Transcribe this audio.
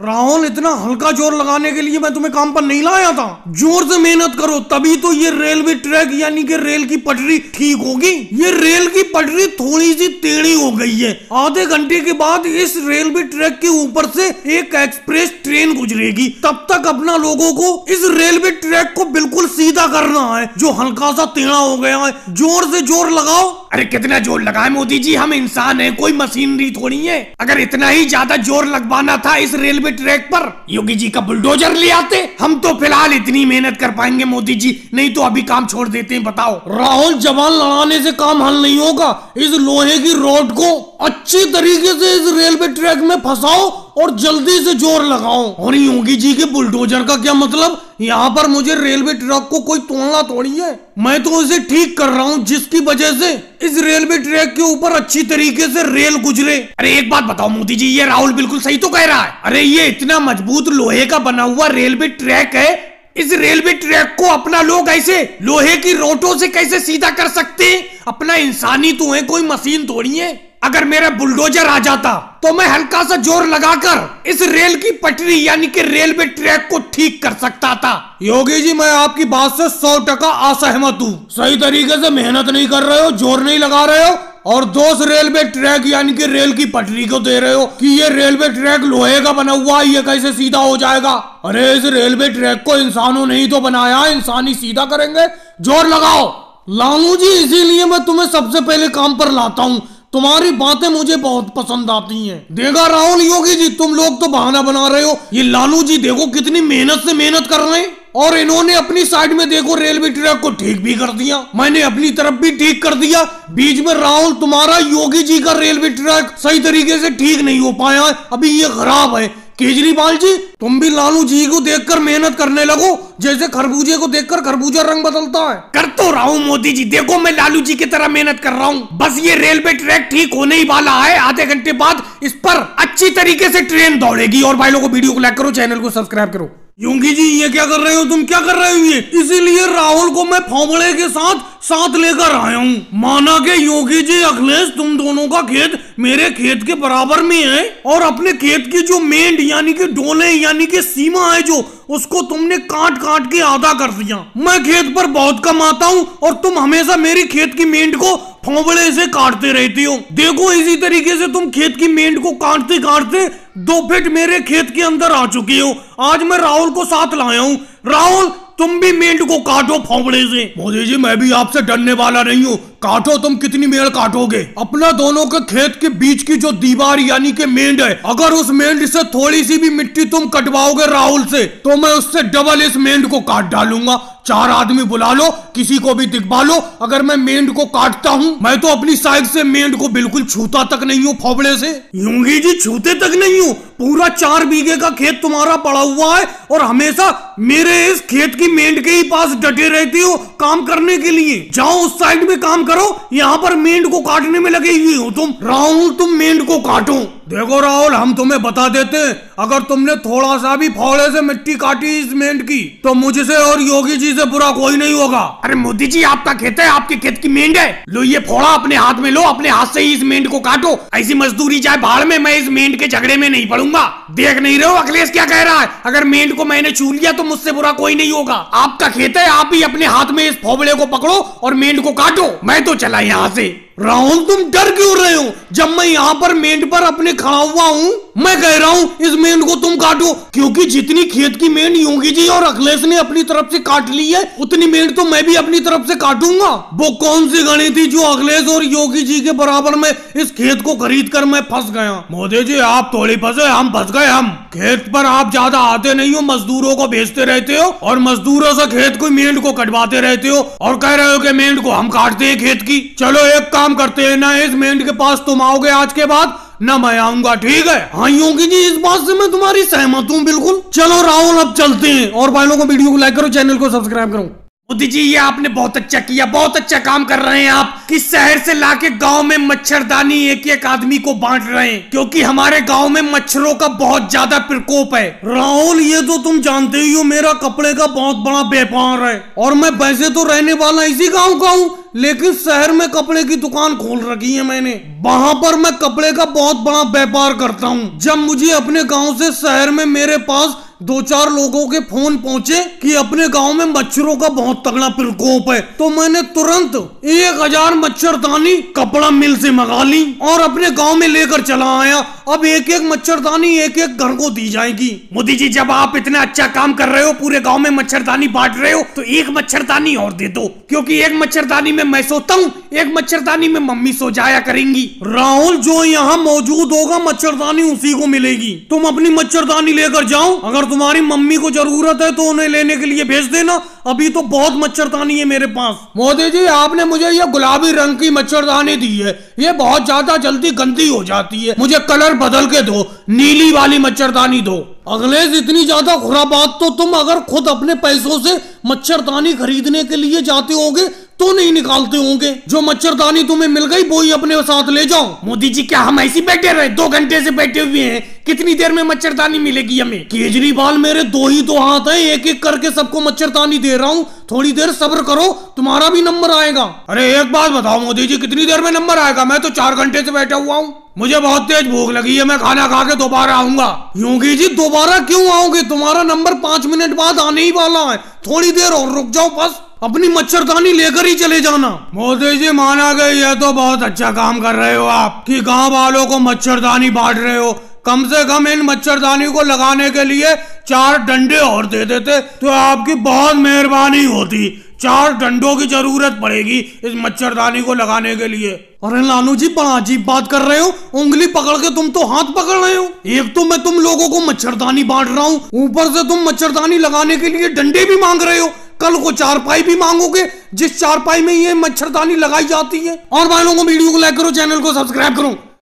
राहुल इतना हल्का ज़ोर लगाने के लिए मैं तुम्हें काम पर नहीं लाया था। ज़ोर से मेहनत करो, तभी तो ये रेलवे ट्रैक यानी कि रेल की पटरी ठीक होगी। ये रेल की पटरी थोड़ी सी टेढ़ी हो गई है। आधे घंटे के बाद इस रेलवे ट्रैक के ऊपर से एक एक्सप्रेस ट्रेन गुजरेगी। तब तक अपना लोगों को इस रेलवे ट्रैक को बिल्कुल सीधा करना है, जो हल्का सा टेढ़ा हो गया है। ज़ोर से ज़ोर लगाओ। अरे कितना ज़ोर लगाए मोदी जी, हम इंसान है, कोई मशीनरी थोड़ी है। अगर इतना ही ज़्यादा ज़ोर लगवाना था इस रेलवे ट्रैक पर। योगी जी का बुलडोजर ले आते। हम तो फ़िलहाल इतनी मेहनत कर पाएँगे मोदी जी। नहीं तो अभी काम छोड़ देते हैं, बताओ। राहुल, जवान लड़ाने से काम हल नहीं होगा। इस लोहे की रोड को अच्छी तरीके से इस रेलवे ट्रैक में फंसाओ और जल्दी से ज़ोर लगाओ। और योगी जी के बुलडोजर का क्या मतलब? यहाँ पर मुझे रेलवे ट्रैक को कोई तोड़ना थोड़ी है। मैं तो इसे ठीक कर रहा हूँ, जिसकी वजह से इस रेलवे ट्रैक के ऊपर अच्छी तरीके से रेल गुजरे। अरे, एक बात बताओ मोदी जी, ये राहुल बिल्कुल सही तो कह रहा है। अरे, ये इतना मज़बूत लोहे का बना हुआ रेलवे ट्रैक है, इस रेलवे ट्रैक को अपना लोग ऐसे लोहे की रोटों से कैसे सीधा कर सकते अपना इंसानी तो है, कोई मशीन थोड़ी है। अगर मेरा बुलडोजर आ जाता तो मैं हल्का सा ज़ोर लगाकर इस रेल की पटरी, यानी कि रेलवे ट्रैक को ठीक कर सकता था। योगी जी, मैं आपकी बात से सौ टका असहमत हूँ। सही तरीके से मेहनत नहीं कर रहे हो, ज़ोर नहीं लगा रहे हो, और दोस्त रेलवे ट्रैक, यानी कि रेल की पटरी को दे रहे हो कि ये रेलवे ट्रैक लोहे का बना हुआ है, ये कैसे सीधा हो जाएगा? अरे, इस रेलवे ट्रैक को इंसानों ने ही तो बनाया, इंसान ही सीधा करेंगे। ज़ोर लगाओ। लालू जी, इसीलिए मैं तुम्हें सबसे पहले काम पर लाता हूँ। तुम्हारी बातें मुझे बहुत पसंद आती हैं। देखा राहुल योगी जी, तुम लोग तो बहाना बना रहे हो। ये लालू जी, देखो कितनी मेहनत से मेहनत कर रहे हैं। और इन्होंने अपनी साइड में देखो रेलवे ट्रैक को ठीक भी कर दिया। मैंने अपनी तरफ़ भी ठीक कर दिया। बीच में राहुल, तुम्हारा योगी जी का रेलवे ट्रैक सही तरीके से ठीक नहीं हो पाया अभी ये खराब है। केजरीवाल जी, तुम भी लालू जी को देखकर मेहनत करने लगो, जैसे खरबूजे को देखकर खरबूजा रंग बदलता है। कर तो रहा हूँ मोदी जी, देखो मैं लालू जी की तरह मेहनत कर रहा हूँ। बस ये रेलवे ट्रैक ठीक होने ही वाला है, आधे घंटे बाद इस पर अच्छी तरीके से ट्रेन दौड़ेगी। और भाई लोगों वीडियो को लाइक करो, चैनल को सब्सक्राइब करो। योगी जी, ये क्या कर रहे हो तुम? क्या कर रहे हो ये? इसीलिए राहुल को मैं फोबड़े के साथ साथ लेकर आया हूँ। माना के योगी जी, अखिलेश, तुम दोनों का खेत मेरे खेत के बराबर में है और अपने खेत की जो मेंढ, यानी कि डोले, यानी कि सीमा है जो, उसको तुमने काट काट के आधा कर दिया। मैं खेत पर बहुत कम आता हूँ और तुम हमेशा मेरी खेत की मेंढ को फोबड़े से काटते रहती हो। देखो, इसी तरीके से तुम खेत की मेंढ को काटते काटते दो फिट मेरे खेत के अंदर आ चुकी हो। आज मैं राहुल को साथ लाया हूँ। राहुल, तुम भी मेंढ को काटो फोबड़े से। मोदी जी, मैं भी आपसे डरने वाला नहीं हूँ। काटो, तुम कितनी मेड़ काटोगे? अपना दोनों के खेत के बीच की जो दीवार, यानी कि मेंढ है, अगर उस मेंढ से थोड़ी सी भी मिट्टी तुम कटवाओगे राहुल से तो मैं उससे डबल इस मेंढ को काट डालूँगा। चार आदमी बुला लो, किसी को भी दिखवा लो। अगर मैं मेंढ को काटता हूँ, मैं तो अपनी साइड से मेंढ को बिल्कुल छूता तक नहीं हूँ फोबड़े से। यूँगी जी, छूते तक नहीं हूँ। पूरा चार बीघे का खेत तुम्हारा पड़ा हुआ है, और हमेशा मेरे इस खेत की मेंढ के ही पास डटे रहती हो काम करने के लिए। जाओ उस साइड में काम करो यहाँ पर मेंढ को काटने में लगे हुई हो तुम। राहुल, तुम मेंढ को काटो। देखो राहुल, हम तुम्हें बता देते हैं अगर तुमने थोड़ा सा भी फोड़े से मिट्टी काटी इस मेंढ की तो मुझसे और योगी जी से बुरा कोई नहीं होगा। अरे मोदी जी, आपका खेत है, आपके खेत की मेंढ है। लो, ये फोड़ा अपने हाथ में लो, अपने हाथ से ही इस मेंढ को काटो। ऐसी मजदूरी चाहे भाड़ में, मैं इस मेंढ के झगड़े में नहीं पड़ूँगा। देख नहीं रहे हो, अखिलेश क्या कह रहा है? अगर मेंढ को मैंने छू लिया तो मुझसे बुरा कोई नहीं होगा। आपका खेत है, आप ही अपने हाथ में इस फोबड़े को पकड़ो और मेंढ को काटो। मैं तो चला यहाँ से। राहुल, तुम डर क्यों रहे हो? जब मैं यहाँ पर मेंट पर अपने खड़ा हुआ हूँ मैं कह रहा हूँ, इस मेंढ को तुम काटो। क्योंकि जितनी खेत की मेंढ योगी जी और अखिलेश ने अपनी तरफ़ से काट ली है, उतनी मेंढ तो मैं भी अपनी तरफ़ से काटूँगा। वो कौन सी गणी थी जो अखिलेश और योगी जी के बराबर में इस खेत को खरीद कर मैं फंस गया? मोदी जी, आप थोड़ी फंसे, हम फंस गए हम। खेत पर आप ज़्यादा आते नहीं हो, मजदूरों को भेजते रहते हो और मजदूरों से खेत को, मेंढ को कटवाते रहते हो और कह रहे हो कि मेंढ को हम काटते हैं खेत की। चलो एक काम करते हैं ना, इस मेंढ के पास तुम आओगे आज के बाद ना मैं आऊँगा, ठीक है? हाँ योगी जी, इस बात से मैं तुम्हारी सहमत हूँ, बिल्कुल। चलो राहुल, अब चलते हैं। और भाई लोगों को वीडियो को लाइक करो, चैनल को सब्सक्राइब करो। मोदी जी, ये आपने बहुत अच्छा किया, बहुत अच्छा काम कर रहे हैं आप। कि शहर से लाके गाँव में मच्छरदानी एक एक आदमी को बांट रहे हैं, क्योंकि हमारे गाँव में मच्छरों का बहुत ज़्यादा प्रकोप है। राहुल, ये तो तुम जानते ही हो, मेरा कपड़े का बहुत बड़ा व्यापार है, और मैं वैसे तो रहने वाला इसी गाँव का हूँ, लेकिन शहर में कपड़े की दुकान खोल रखी है मैंने। वहाँ पर मैं कपड़े का बहुत बड़ा व्यापार करता हूँ। जब मुझे अपने गाँव से शहर में मेरे पास दो चार लोगों के फ़ोन पहुँचे कि अपने गाँव में मच्छरों का बहुत तगड़ा प्रकोप है। तो मैंने तुरंत एक हज़ार मच्छरदानी कपड़ा मिल से मंगा ली और अपने गाँव में लेकर चला आया। अब एक एक मच्छरदानी एक एक घर को दी जाएगी। मोदी जी, जब आप इतना अच्छा काम कर रहे हो, पूरे गाँव में मच्छरदानी बांट रहे हो तो एक मच्छरदानी और दे दो, क्योंकि एक मच्छरदानी में मैं सोता हूँ, एक मच्छरदानी में मम्मी सो जाया करेंगी। राहुल, जो यहाँ मौजूद होगा, मच्छरदानी उसी को मिलेगी। तुम अपनी मच्छरदानी लेकर जाओ, अगर तुम्हारी मम्मी को ज़रूरत है तो उन्हें लेने के लिए भेज देना। अभी तो बहुत मच्छरदानी है मेरे पास। मोदी जी, आपने मुझे ये गुलाबी रंग की मच्छरदानी दी है। ये बहुत ज़्यादा जल्दी गंदी हो जाती है। मुझे कलर बदल के दो, नीली वाली मच्छरदानी दो। अगलेश इतनी ज़्यादा खुराबात तो तुम अगर खुद अपने पैसों से मच्छरदानी खरीदने के लिए जाते होगे तो नहीं निकालते होंगे। जो मच्छरदानी तुम्हें मिल गई वो ही अपने साथ ले जाओ। मोदी जी क्या हम ऐसी बैठे रहे? दो घंटे से बैठे हुए हैं। कितनी देर में मच्छरदानी मिलेगी हमें? केजरीवाल मेरे दो ही दो हाथ हैं एक एक करके सबको मच्छरदानी दे रहा हूँ। थोड़ी देर सब्र करो तुम्हारा भी नंबर आएगा। अरे एक बात बताओ मोदी जी कितनी देर में नंबर आएगा? मैं तो चार घंटे से बैठा हुआ हूँ। मुझे बहुत तेज भूख लगी है मैं खाना खा के दोबारा आऊँगा। योगी जी दोबारा क्यों आओगे? तुम्हारा नंबर पाँच मिनट बाद आने ही वाला है। थोड़ी देर और रुक जाओ बस। अपनी मच्छरदानी लेकर ही चले जाना। मोदी जी माना गया ये तो बहुत अच्छा काम कर रहे हो आप। कि गाँव वालों को मच्छरदानी बांट रहे हो। कम से कम इन मच्छरदानी को लगाने के लिए चार डंडे और दे देते। तो आपकी बहुत मेहरबानी होती। चार डंडों की ज़रूरत पड़ेगी इस मच्छरदानी को लगाने के लिए। अरे लालू जी बड़ा अजीब बात कर रहे हो। उंगली पकड़ के तुम तो हाथ पकड़ रहे हो। एक तो मैं तुम लोगों को मच्छरदानी बांट रहा हूँ। ऊपर से तुम मच्छरदानी लगाने के लिए डंडे भी मांग रहे हो। कल को चारपाई भी मांगोगे, जिस चारपाई में ये मच्छरदानी लगाई जाती है। और भाई लोगों, वीडियो को लाइक करो, चैनल को सब्सक्राइब करो।